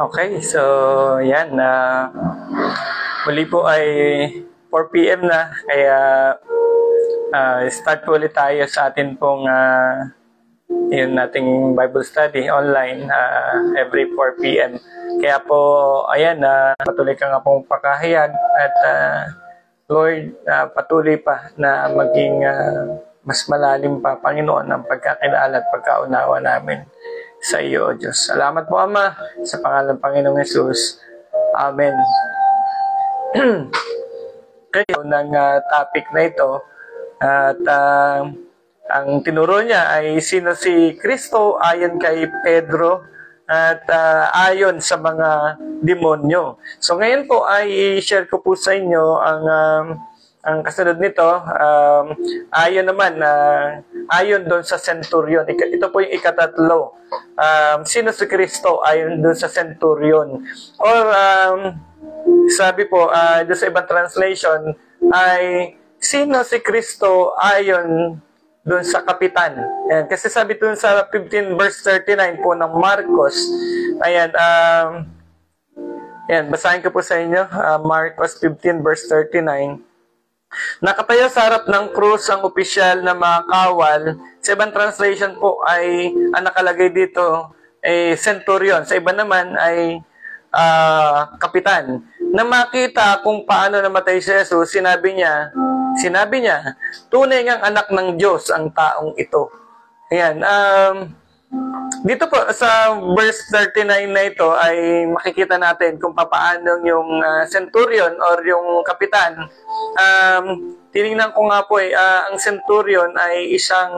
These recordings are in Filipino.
Okay, so yan. Uh, muli po ay 4 p.m. na. Kaya uh, start po ulit tayo sa atin pong uh, yun nating Bible study online uh, every 4 p.m. Kaya po, ayan, uh, patuloy ka nga pong pakahayag at uh, Lord, uh, patuloy pa na maging uh, mas malalim pa, Panginoon, ang pagkakilala at pagkaunawa namin sa iyo, Diyos. Salamat po, Ama, sa pangalan ng Panginoong Yesus. Amen. Kaya ng uh, topic na ito, at uh, ang tinuro niya ay sino si Kristo ayon kay Pedro at uh, ayon sa mga demonyo. So ngayon po ay i-share ko po sa inyo ang um, ang kasunod nito, um, ayon naman na uh, ayon doon sa centurion. Ito po yung ikatatlo. Um, sino si Kristo ayon doon sa centurion? Or um, sabi po uh, doon sa ibang translation ay sino si Kristo ayon doon sa kapitan. Ayan, kasi sabi doon sa 15 verse 39 po ng Marcos, ayan, um, ayan, basahin ko po sa inyo, uh, Marcos 15 verse 39, Nakatayo sa harap ng krus ang opisyal na mga kawal. Sa ibang translation po ay ang nakalagay dito ay centurion. Sa iba naman ay uh, kapitan. Na makita kung paano namatay si Jesus, sinabi niya, sinabi niya, tunay ngang anak ng Diyos ang taong ito. Ayan. Um, dito po sa verse 39 na ito ay makikita natin kung paano yung uh, centurion or yung kapitan. Um, tiningnan ko nga po eh, uh, ang centurion ay isang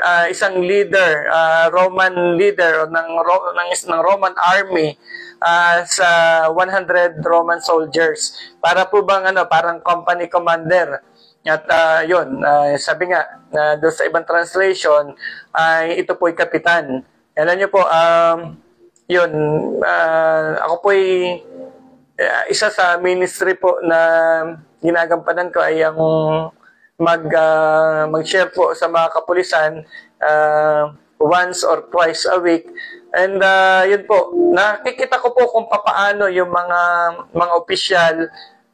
uh, isang leader, uh, Roman leader ng, ng, ng Roman army uh, sa 100 Roman soldiers. Para po bang ano, parang company commander. At uh, yun, uh, sabi nga, uh, doon sa ibang translation, ay uh, ito po ay kapitan. Alam niyo po, um, yun, uh, ako po ay uh, isa sa ministry po na ginagampanan ko ay ang mag, uh, mag-share po sa mga kapulisan uh, once or twice a week. And uh, yun po, nakikita ko po kung papaano yung mga mga opisyal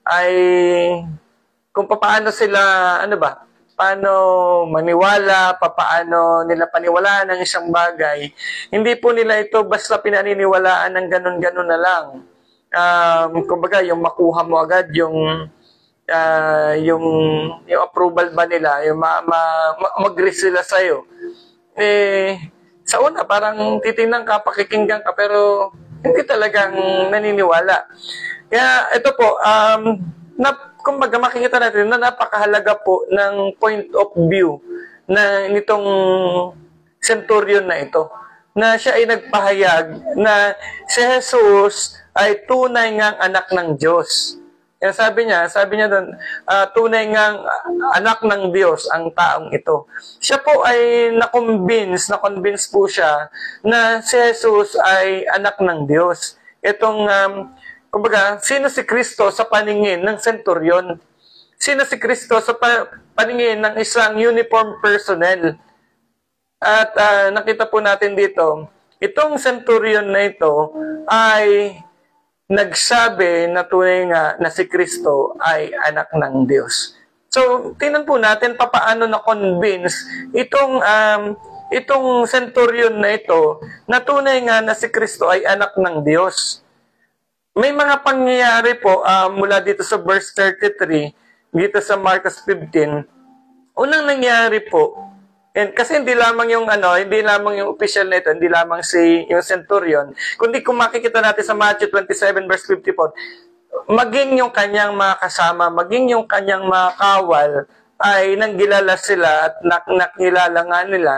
ay kung paano sila, ano ba, paano maniwala, paano nila paniwalaan ng isang bagay. Hindi po nila ito basta pinaniniwalaan ng ganun-ganun na lang. Um, kumbaga, yung makuha mo agad yung uh, yung yung approval ba nila, yung ma, ma, ma mag-agree sila sa iyo. Eh sa una parang titingnan ka, pakikinggan ka pero hindi talagang naniniwala. Kaya ito po um na kumbaga makikita natin na napakahalaga po ng point of view na nitong centurion na ito na siya ay nagpahayag na si Jesus ay tunay ngang anak ng Diyos. Kaya sabi niya, sabi niya doon, uh, tunay ngang anak ng Diyos ang taong ito. Siya po ay na-convince, na-convince po siya na si Jesus ay anak ng Diyos. Itong um, Kumbaga, sino si Kristo sa paningin ng centurion? Sino si Kristo sa pa- paningin ng isang uniform personnel? At uh, nakita po natin dito, itong centurion na ito ay nagsabi na tunay nga na si Kristo ay anak ng Diyos. So, tingnan po natin papaano na-convince itong um, itong centurion na ito na tunay nga na si Kristo ay anak ng Diyos may mga pangyayari po uh, mula dito sa verse 33, dito sa Marcos 15. Unang nangyari po, and kasi hindi lamang yung ano, hindi lamang yung official nito, hindi lamang si yung centurion, kundi kung makikita natin sa Matthew 27 verse 54, maging yung kanyang mga kasama, maging yung kanyang mga kawal ay nanggilala sila at nak nakilala nga nila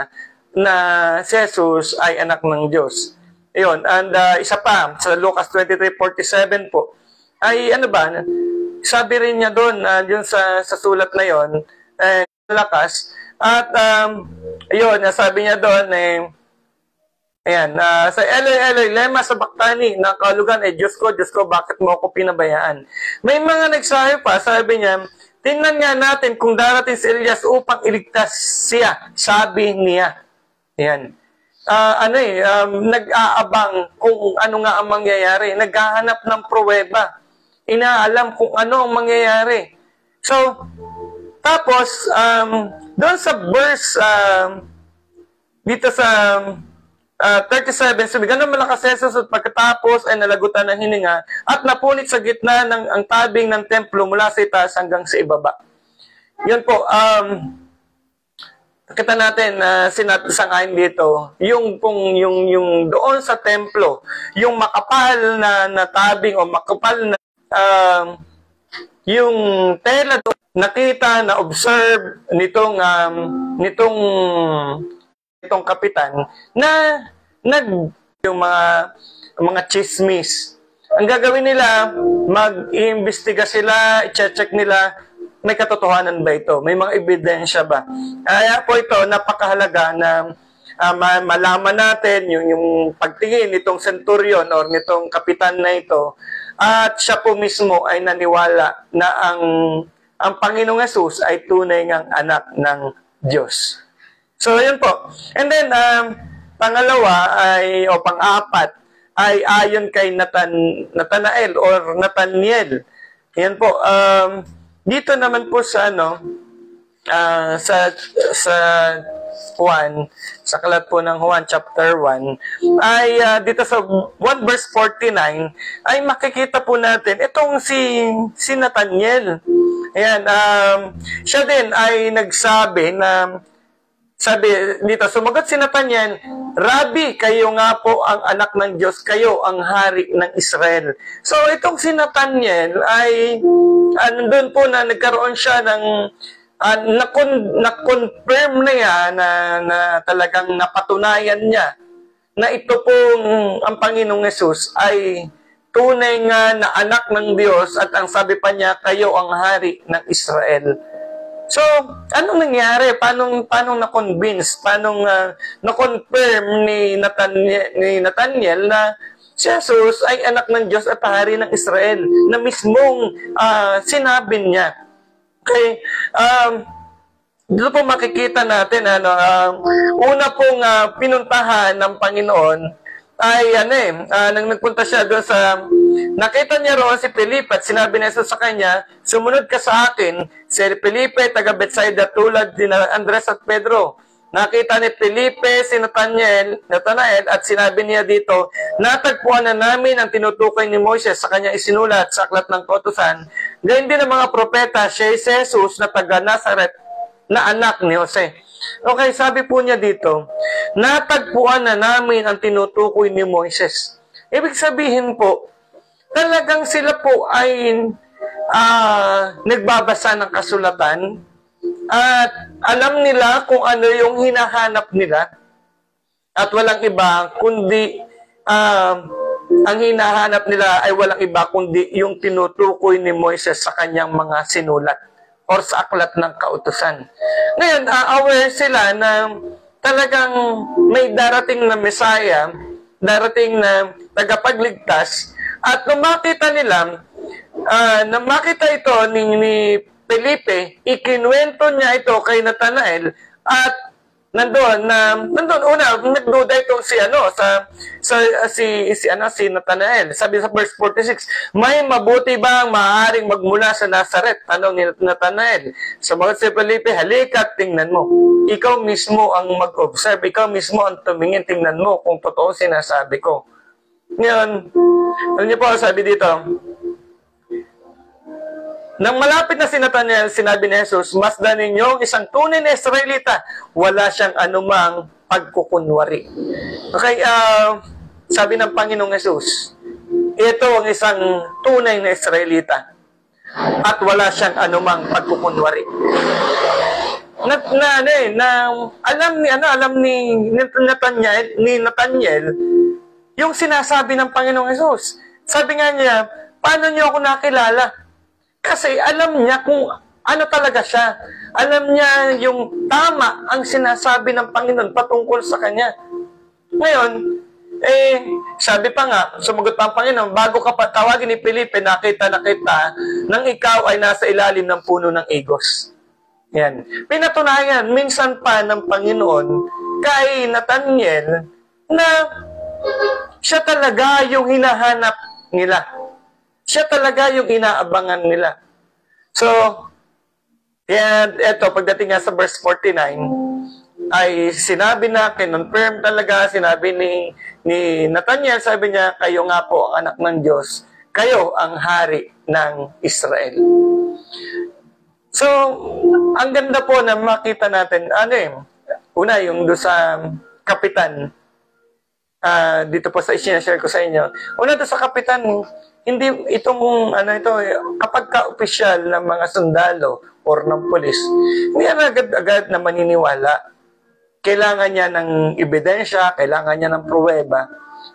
na si Jesus ay anak ng Diyos. Ayun, and uh, isa pa, sa Lucas 23:47 po, ay ano ba, sabi rin niya doon, uh, yun sa, sa sulat na yon eh, lakas, at um, ayun, sabi niya doon, eh, Ayan, uh, sa Eloy Eloy, lema sa Baktani, na kalugan, eh, Diyos ko, Diyos ko, bakit mo ako pinabayaan? May mga nagsabi pa, sabi niya, tingnan nga natin kung darating si Elias upang iligtas siya, sabi niya. Ayan. Uh, ano eh, um, nag-aabang kung ano nga ang mangyayari. Naghahanap ng pruweba. Inaalam kung ano ang mangyayari. So, tapos, um, doon sa verse, um, dito sa uh, 37, sabi, ganun malakas Jesus at pagkatapos ay nalagutan ng hininga at napunit sa gitna ng ang tabing ng templo mula sa itaas hanggang sa ibaba. Yun po, um, Nakita natin na uh, sinasangayin dito, yung kung yung yung doon sa templo, yung makapal na natabing o makapal na uh, yung tela doon, nakita na observe nitong um, nitong itong kapitan na nag yung mga mga chismis. Ang gagawin nila, mag-iimbestiga sila, i-check nila may katotohanan ba ito? May mga ebidensya ba? Kaya po ito, napakahalaga na uh, malaman natin yung, yung pagtingin nitong centurion or nitong kapitan na ito at siya po mismo ay naniwala na ang ang Panginoong Yesus ay tunay ngang anak ng Diyos. So, yun po. And then, um, pangalawa ay, o pang-apat, ay ayon kay Nathan, Nathanael or Nathaniel. Yan po. Um, dito naman po sa ano, uh, sa sa Juan, sa kalat po ng Juan chapter 1, ay uh, dito sa 1 verse 49, ay makikita po natin itong si, si Nathaniel. Ayan, um, siya din ay nagsabi na sabi dito, sumagot si Nathaniel, Rabbi, kayo nga po ang anak ng Diyos, kayo ang hari ng Israel. So itong si Nathaniel ay uh, nandun po na nagkaroon siya ng uh, nakon, na-confirm na yan na, na talagang napatunayan niya na ito pong ang Panginoong Yesus ay tunay nga na anak ng Diyos at ang sabi pa niya, kayo ang hari ng Israel. So, anong nangyari? Paano, paano na-convince? Paano uh, na-confirm ni Nathaniel, ni Nathaniel na si Jesus ay anak ng Diyos at hari ng Israel na mismong uh, sinabi niya. Okay? Um, dito po makikita natin, ano, uh, una pong uh, pinuntahan ng Panginoon ay ano eh, uh, nang nagpunta siya doon sa Nakita niya roon si Felipe at sinabi ni Jesus sa kanya, Sumunod ka sa akin. Si Felipe, taga Bethsaida, tulad din Andres at Pedro. Nakita ni Felipe si Nathanael, Nathanael at sinabi niya dito, Natagpuan na namin ang tinutukoy ni Moses sa kanya isinulat sa aklat ng kotusan. Gayun din ang mga propeta, siya si Jesus na taga Nazaret na anak ni Jose. Okay, sabi po niya dito, natagpuan na namin ang tinutukoy ni Moises. Ibig sabihin po, talagang sila po ay uh, nagbabasa ng kasulatan at alam nila kung ano yung hinahanap nila at walang iba kundi uh, ang hinahanap nila ay walang iba kundi yung tinutukoy ni Moises sa kanyang mga sinulat or sa aklat ng kautusan. Ngayon, uh, aware sila na talagang may darating na Messiah, darating na tagapagligtas at nung makita nila, uh, nung makita ito ni, ni Felipe, ikinuwento niya ito kay Nathanael at nandoon na nandoon una nagduda itong si ano sa sa si si ano si Nathanael. Sabi sa verse 46 may mabuti ba ang maaaring magmula sa Nazareth tanong ni Nathanael. Sumagot si Felipe halika tingnan mo. Ikaw mismo ang mag-observe. Ikaw mismo ang tumingin. Tingnan mo kung totoo sinasabi ko. Ngayon, alam niyo po, sabi dito, nang malapit na si Nathanael, sinabi ni Jesus, masdan ninyo isang tunay na Israelita, wala siyang anumang pagkukunwari. Okay, uh, sabi ng Panginoong Jesus, ito ang isang tunay na Israelita at wala siyang anumang pagkukunwari. Na, na, na, eh, na alam ni ano alam ni Nathaniel ni Nathaniel yung sinasabi ng Panginoong Yesus. Sabi nga niya, paano niyo ako nakilala? Kasi alam niya kung ano talaga siya. Alam niya yung tama ang sinasabi ng Panginoon patungkol sa Kanya. Ngayon, eh, sabi pa nga, sumagot pa ang Panginoon, bago ka pa tawagin ni Felipe, nakita na kita nang ikaw ay nasa ilalim ng puno ng igos. Yan. Pinatunayan, minsan pa ng Panginoon kay Nathaniel na siya talaga yung hinahanap nila. Siya talaga yung inaabangan nila. So, and eto, pagdating nga sa verse 49, ay sinabi na, kinonfirm talaga, sinabi ni, ni Nathaniel, sabi niya, kayo nga po ang anak ng Diyos, kayo ang hari ng Israel. So, ang ganda po na makita natin, ano eh, una yung do sa kapitan, uh, dito po sa i-share ko sa inyo. Una to sa kapitan, hindi itong ano ito kapag ka-opisyal ng mga sundalo or ng pulis, hindi yan agad-agad na maniniwala. Kailangan niya ng ebidensya, kailangan niya ng pruweba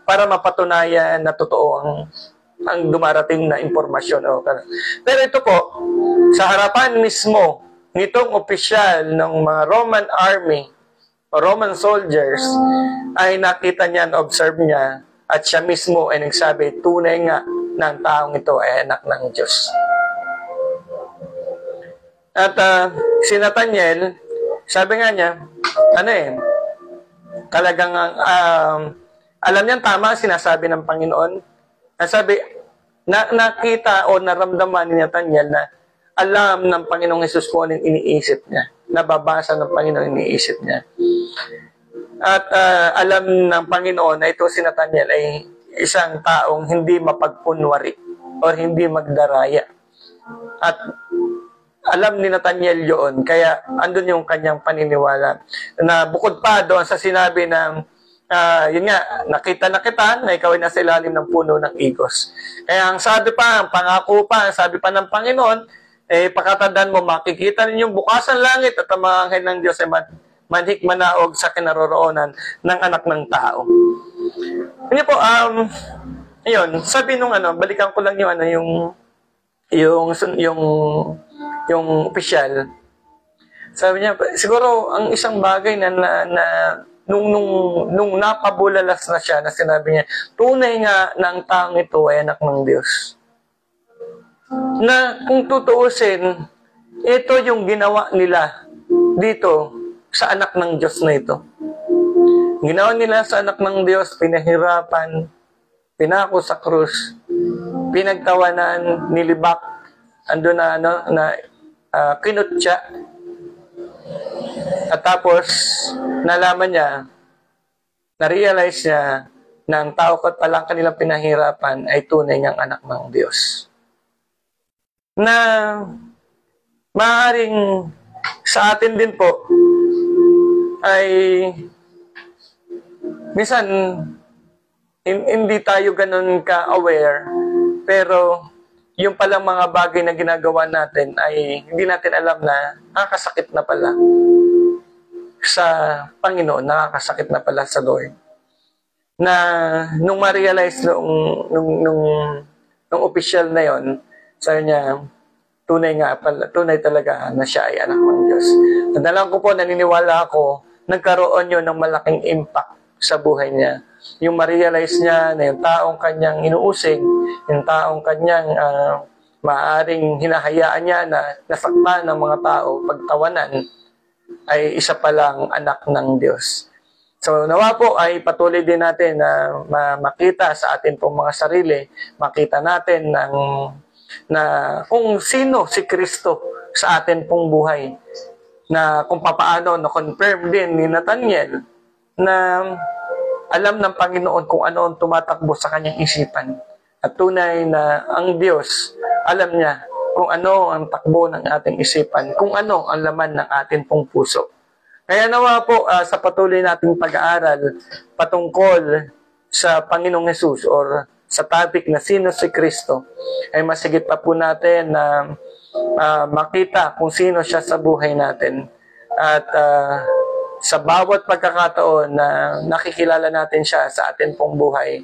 para mapatunayan na totoo ang ang dumarating na impormasyon. O, pero ito po, sa harapan mismo nitong opisyal ng mga Roman army, Roman soldiers, ay nakita niya, observe niya, at siya mismo ay nagsabi, tunay nga ng taong ito ay anak ng Diyos. At uh, si Nathaniel, sabi nga niya, ano eh, talagang uh, alam niya tama sinasabi ng Panginoon. Sabi, na, nakita o naramdaman ni Nathaniel na alam ng Panginoong Yesus kung anong iniisip niya. Nababasa ng Panginoon iniisip niya. At uh, alam ng Panginoon na ito si Nathaniel ay isang taong hindi mapagpunwari o hindi magdaraya. At alam ni Nathaniel yun, kaya andun yung kanyang paniniwala. Na bukod pa doon sa sinabi ng uh, yun nga, nakita na kita na ikaw ay nasa ilalim ng puno ng igos. Kaya ang sabi pa, ang pangako pa, ang sabi pa ng Panginoon, eh, pakatandaan mo, makikita ninyong bukasan langit at ang mga ng Diyos ay man, manhik manaog sa kinaroroonan ng anak ng tao. Hindi po, um, ayun, sabi nung ano, balikan ko lang yung ano, yung, yung, yung, yung opisyal. Sabi niya, siguro ang isang bagay na, na, na nung, nung, nung napabulalas na siya, na sinabi niya, tunay nga ng taong ito ay anak ng Diyos na kung tutuusin, ito yung ginawa nila dito sa anak ng Diyos na ito. Ginawa nila sa anak ng Diyos, pinahirapan, pinako sa krus, pinagtawanan, nilibak, ando na ano na uh, kinutya. At tapos nalaman niya, na-realize niya na ang tao ko palang kanilang pinahirapan ay tunay niyang anak ng Diyos na maaaring sa atin din po ay minsan hindi tayo ganun ka-aware pero yung palang mga bagay na ginagawa natin ay hindi natin alam na nakakasakit na pala sa Panginoon, nakakasakit na pala sa Lord. Na nung ma-realize nung, nung, nung, nung official na yon sabi niya, tunay nga pala, tunay talaga na siya ay anak ng Diyos. Nadalang ko po, naniniwala ako, nagkaroon yun ng malaking impact sa buhay niya. Yung ma-realize niya na yung taong kanyang inuusig, yung taong kanyang uh, maaring hinahayaan niya na nasaktan ng mga tao, pagtawanan, ay isa palang anak ng Diyos. So nawa po ay patuloy din natin na makita sa atin pong mga sarili, makita natin ng na kung sino si Kristo sa atin pong buhay. Na kung papaano na-confirm din ni Nathaniel na alam ng Panginoon kung ano ang tumatakbo sa kanyang isipan. At tunay na ang Diyos, alam niya kung ano ang takbo ng ating isipan, kung ano ang laman ng ating pong puso. Kaya nawa po uh, sa patuloy nating pag-aaral patungkol sa Panginoong Yesus or sa topic na sino si Kristo, ay masigit pa po natin na uh, makita kung sino siya sa buhay natin. At uh, sa bawat pagkakataon na nakikilala natin siya sa atin pong buhay,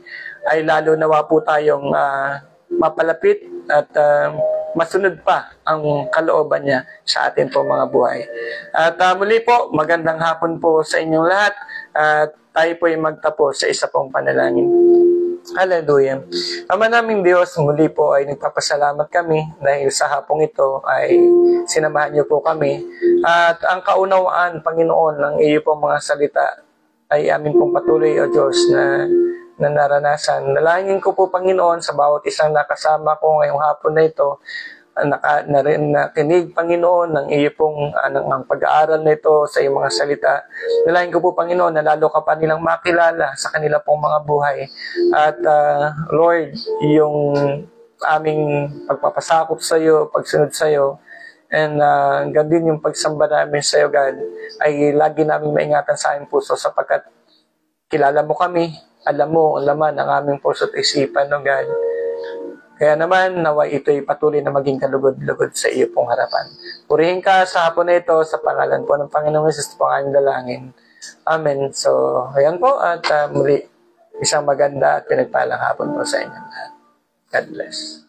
ay lalo nawa po tayong uh, mapalapit at uh, masunod pa ang kalooban niya sa atin pong mga buhay. At uh, muli po, magandang hapon po sa inyong lahat at tayo po ay magtapos sa isa pong panalangin. Hallelujah. Ama naming Diyos, muli po ay nagpapasalamat kami dahil sa hapong ito ay sinamahan niyo po kami. At ang kaunawaan, Panginoon, ng iyo pong mga salita ay amin pong patuloy, O Diyos, na, na naranasan. Nalangin ko po, Panginoon, sa bawat isang nakasama ko ngayong hapon na ito, naka, na rin nakinig, Panginoon, ng iyo pong anong, ang pag-aaral na ito sa iyong mga salita. Nalain ko po, Panginoon, na lalo ka pa nilang makilala sa kanila pong mga buhay. At uh, Lord, yung aming pagpapasakop sa iyo, pagsunod sa iyo, and uh, hanggang din yung pagsamba namin sa iyo, God, ay lagi namin maingatan sa aming puso sapagkat kilala mo kami, alam mo laman ng aming puso at isipan, no God. Kaya naman, naway ito'y patuloy na maging kalugod-lugod sa iyo pong harapan. Purihin ka sa hapon na ito sa pangalan po ng Panginoong Jesus po ang dalangin. Amen. So, ayan po at uh, muli isang maganda at pinagpalang hapon po sa inyo. God bless.